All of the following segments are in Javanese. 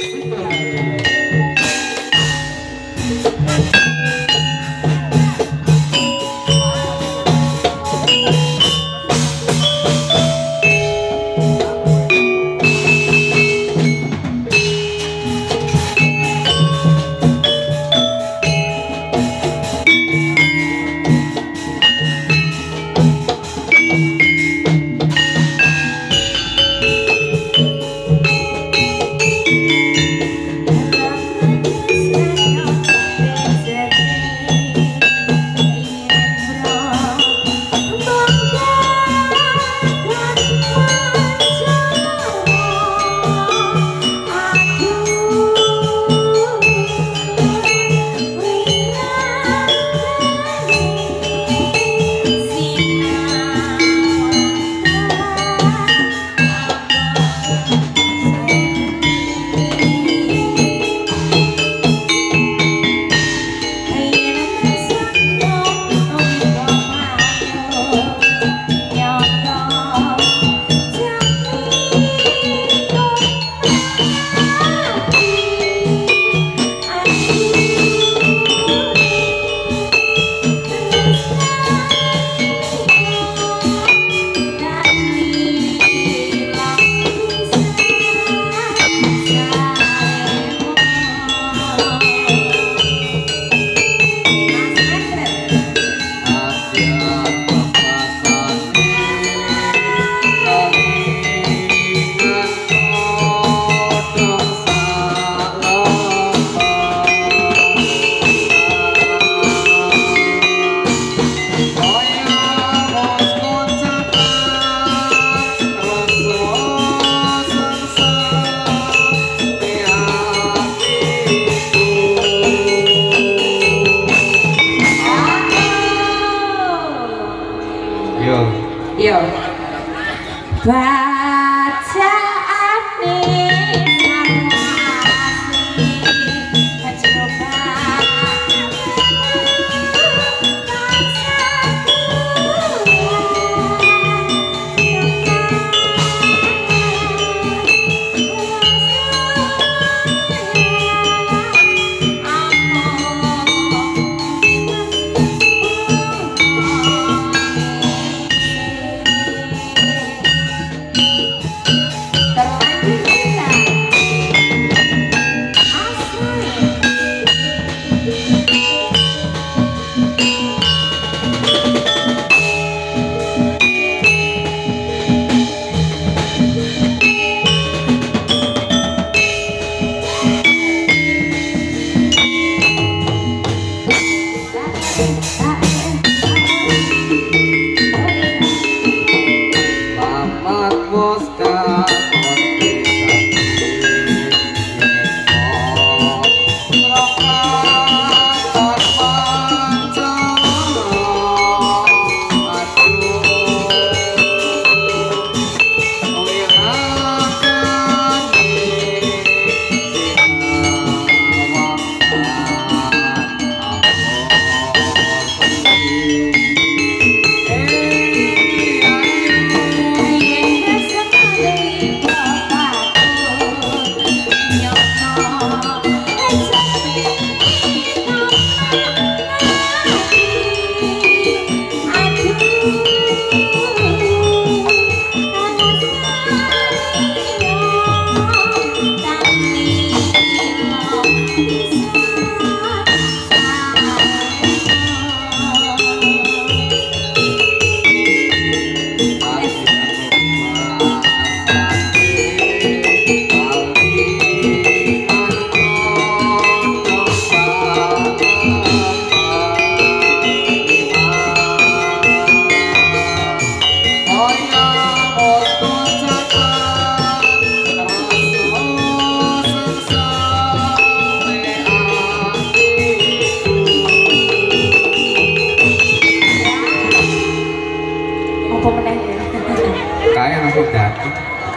すごい。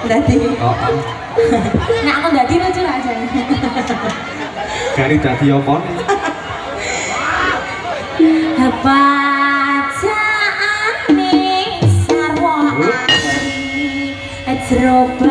Dadi. Oh. Nek aku dadi lucu aja. Gari dadi apa nih? Bacaane sarwa ari jroba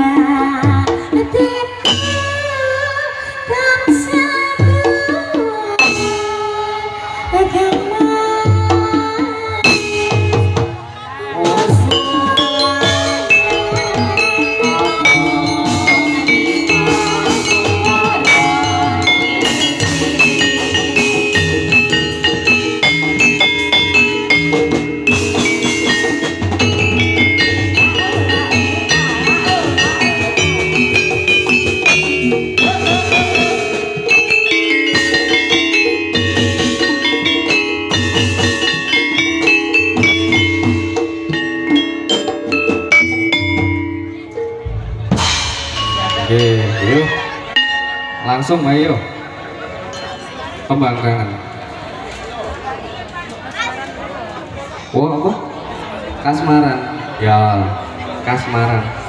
langsung ayo. Pembangkangan. Wah apa? Kasmaran. Ya kasmaran